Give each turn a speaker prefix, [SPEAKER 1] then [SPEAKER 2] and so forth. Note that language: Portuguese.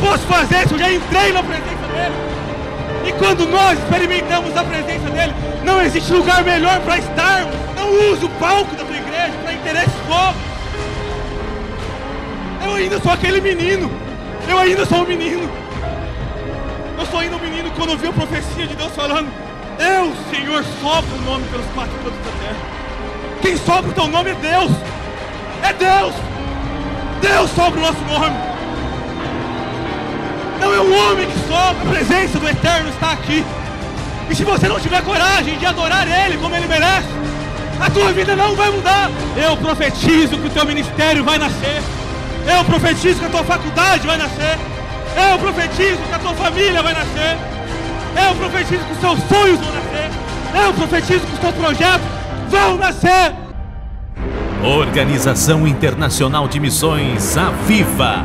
[SPEAKER 1] posso fazer se eu já entrei na presença dele? E quando nós experimentamos a presença dele, não existe lugar melhor para estarmos. Não use o palco da tua igreja para interesses próprios. Eu ainda sou aquele menino. Eu ainda sou um menino. Eu sou ainda um menino quando eu vi a profecia de Deus falando: Eu, Senhor, sopro o nome pelos quatro cantos da terra. Quem sopra o teu nome é Deus. É Deus. Deus sopra o nosso nome. Não é um homem que sopra. A presença do Eterno está aqui. E se você não tiver coragem de adorar Ele como Ele merece, a tua vida não vai mudar. Eu profetizo que o teu ministério vai nascer. Eu profetizo que a tua faculdade vai nascer. Eu profetizo que a tua família vai nascer. Eu profetizo que os seus sonhos vão nascer. Eu profetizo que os teus projetos vão nascer.
[SPEAKER 2] Organização Internacional de Missões Aviva